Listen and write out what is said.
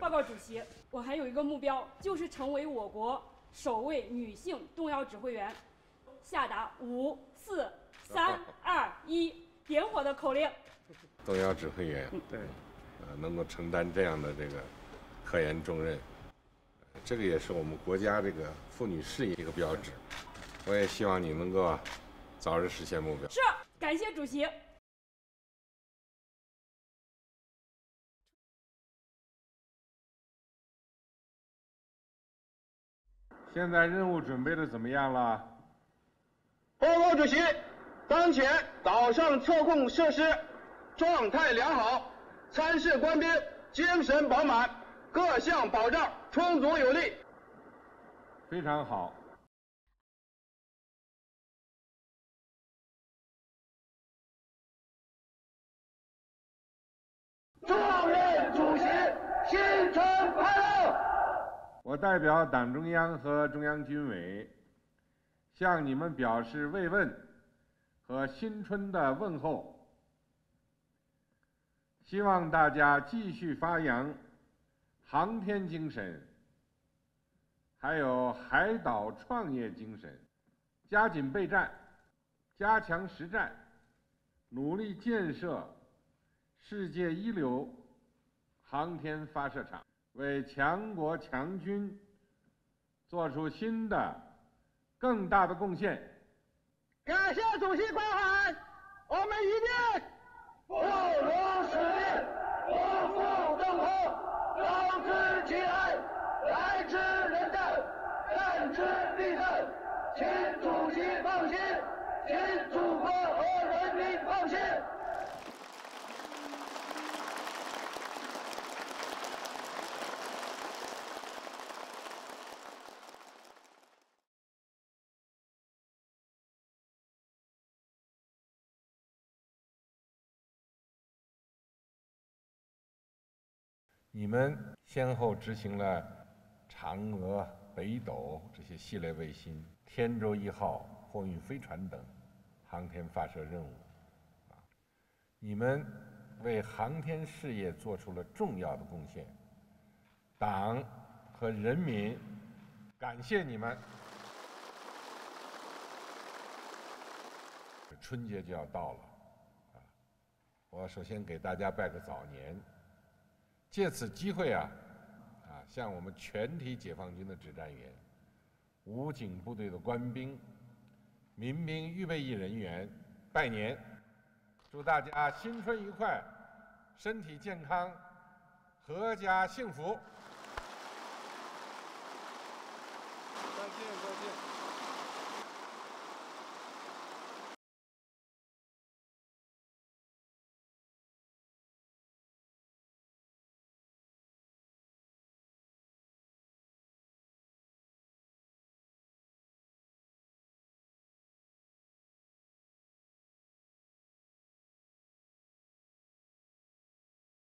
报告主席，我还有一个目标，就是成为我国首位女性动摇指挥员。下达五四三二一点火的口令。动摇指挥员，对，呃，能够承担这样的这个科研重任，这个也是我们国家这个妇女事业一个标志。我也希望你能够早日实现目标。是，感谢主席。现在任务准备的怎么样了？报告主席，当前岛上测控设施状态良好，参试官兵精神饱满，各项保障充足有力。非常好。祝任主席新春！我代表党中央和中央军委，向你们表示慰问和新春的问候。希望大家继续发扬航天精神，还有海岛创业精神，加紧备战，加强实战，努力建设世界一流航天发射场。为强国强军做出新的、更大的贡献。感谢主席光临，我们一定不辱使命，不负众望，高知其来，来之人战，战之必胜。请主席放心，请祖国和人民放心。你们先后执行了嫦娥、北斗这些系列卫星、天舟一号货运飞船等航天发射任务，啊，你们为航天事业做出了重要的贡献，党和人民感谢你们。春节就要到了，啊，我首先给大家拜个早年。借此机会啊啊向我们全体解放军的指战员武警部队的官兵民兵预备役人员拜年。祝大家新春愉快身体健康阖家幸福。再见。